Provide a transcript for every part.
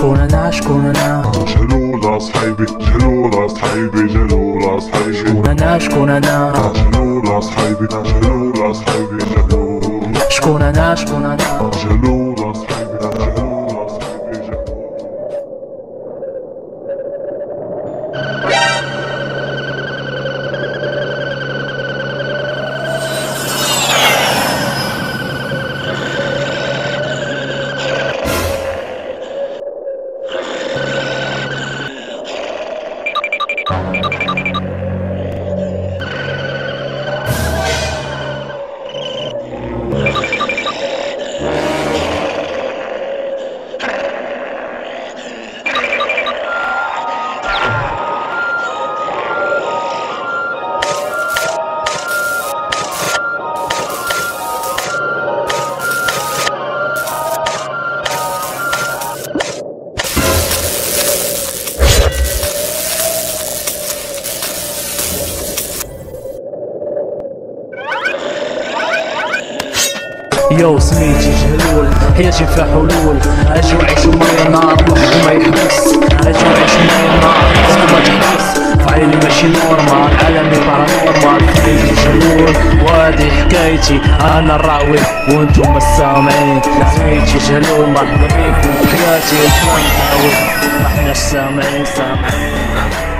اي اي اي شكون أنا شكون أنا جلولة صحيبي جلولة صحيبي جلولة صحيبي شكون أنا شكون أنا جلولة صحيبي جلولة يو سميتي جهلول حياتي فيها حلول. أجي وعيش مي نار وما يحبس أجي وعيش مي نار وما تحبس. فعيلي ماشي normal عالمي paranormal. فعيلي جهلول وهادي حكايتي. أنا الراوي وأنتم السامعين. سميتي جهلول مرحبا بيكم حياتي أحنا السامعين سامعين.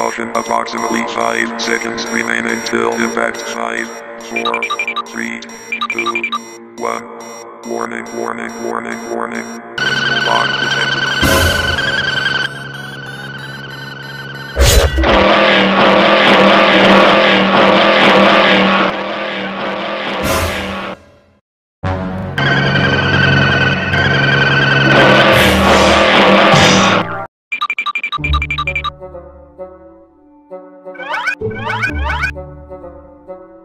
Caution approximately 5 seconds remain until impact 5, 4, 3, 2, 1. Warning, warning, warning, warning. Lock detected. Thank you.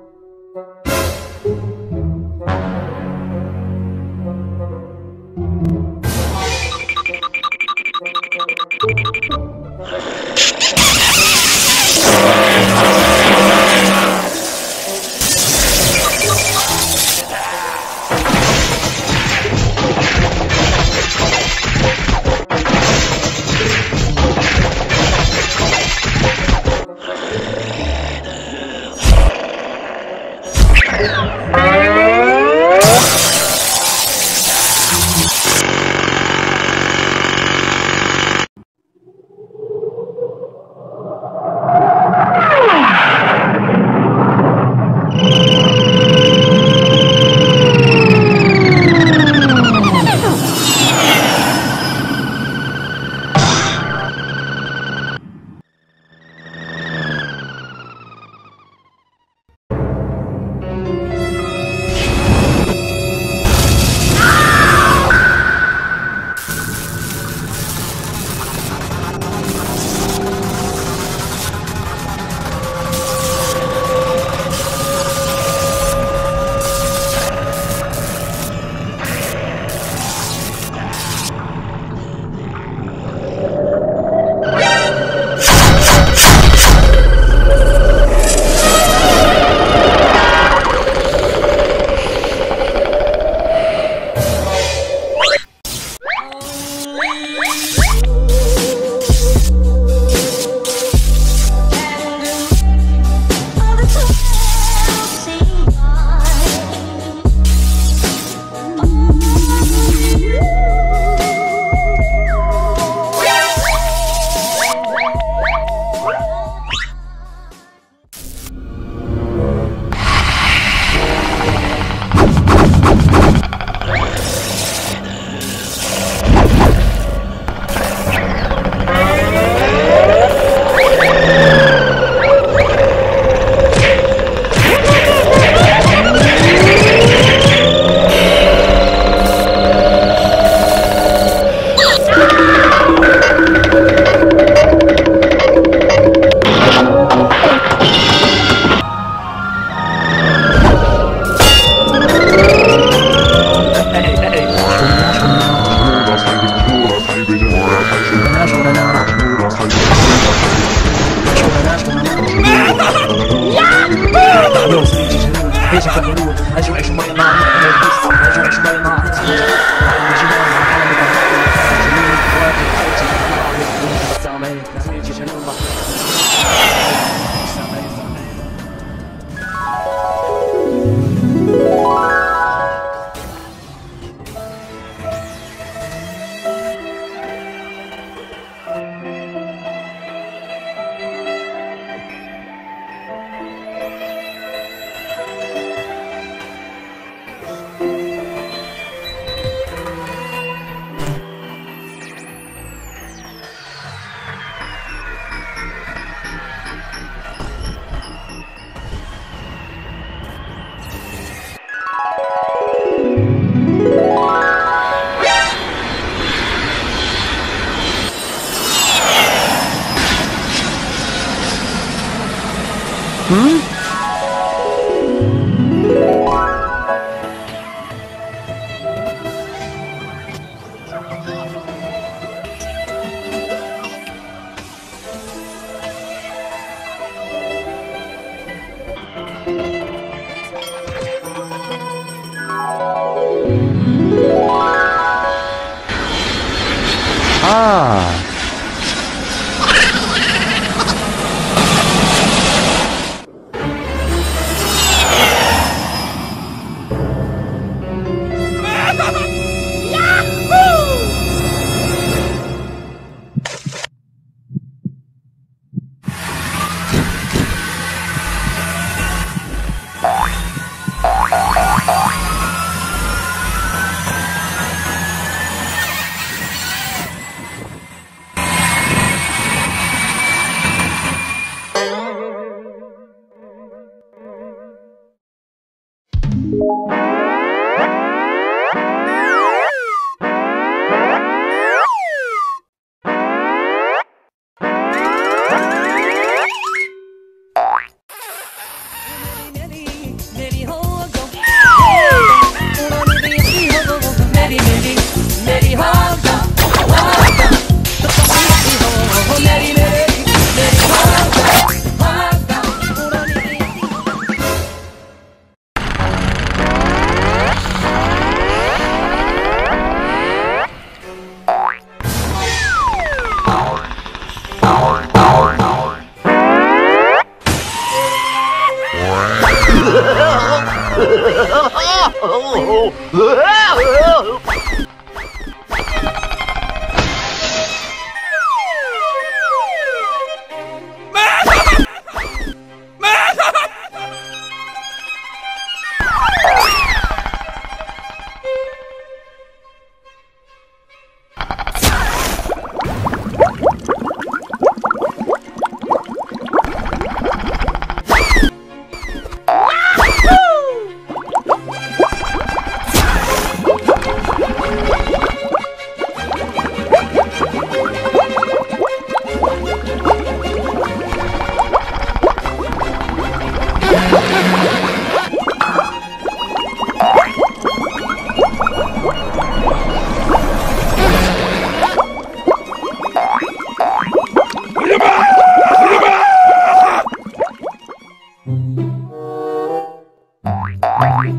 شكون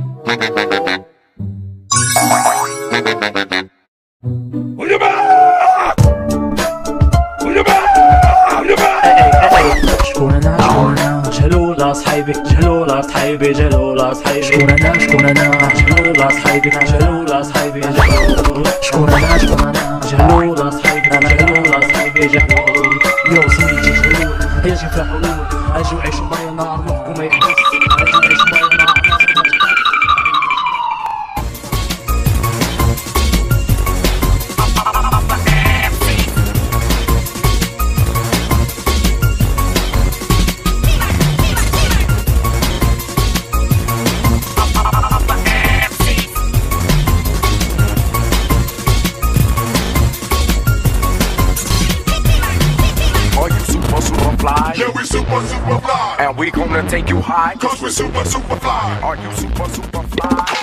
أنا شكون أنا جهلولا صحيبي جهلولا صحيبي جهلولا صحيبي شكون أنا شكون أنا جهلولا صحيبي جهلولا صحيبي جهلولا شكون أنا شكون أنا جهلولا صحيبي جهلولا صحيبي جهلولا يو سيدي جهلول هي شي فيها حلول وعيش مي نار مخكم ما يحس super, super fly. And we gonna take you high? Cause we super, super fly. Are you super, super fly?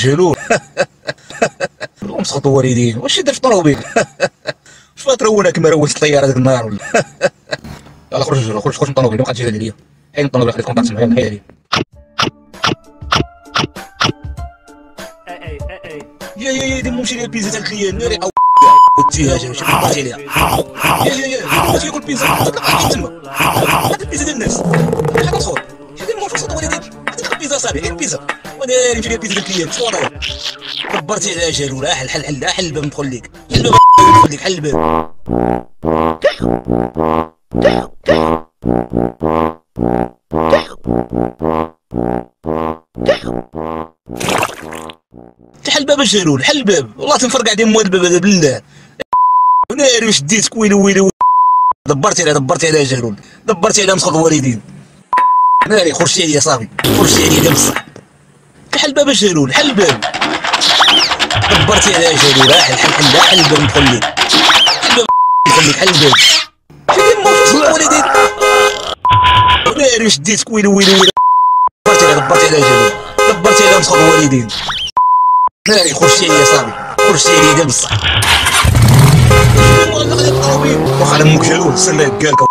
وجهلول ومسخط والدين واش يدير في الطوموبيل واش فات رونا كما روت الطياره ذاك النهار ولا يلا خرج خرج خرج من الطوموبيل ما بقاتش عليا حين الطوموبيل خليت كونتاكت معايا حيد عليا. يا يا يا دي نمشي ليا البيزا تاع الكليان ناري أو وديها جا شي بقات عليها يا يا يا بغيت ياكل بيزا تما هاد البيزا ديال الناس حاجة تدخل صاحبي وأنا نمشي ليا البيزا تاع الكليان شنو وضعها دبرتي على جالو لا حل حل حل حل الباب ندخل ليك. حل الباب ندخل ليك حل الباب. حل الباب الجالول حل الباب. والله تنفرق عليه موال الباب هذا بالله. ناري واش ديتك ويلي ويلي ويلي. دبرتي على دبرتي على جالول دبرتي على مسخط الوالدين. ناري خرجتي عليا صافي خرجتي عليا دابا بصح. حل الباب الجالول حل الباب. دبرتي على جالول. حل حل حل حل الباب ندخل ليك حل الباب. ندخل ليك حل الباب. موفر صوت الوالدين ناري واش ديتك ويلي ويلي ويلي دبرتي على دبرتي على جالول. دبرتي على مسخط الوالدين. ناري خرجتي عليا صاحبي. خرجتي عليا دابا بصح. واخا على أمك جالول. سلام قالك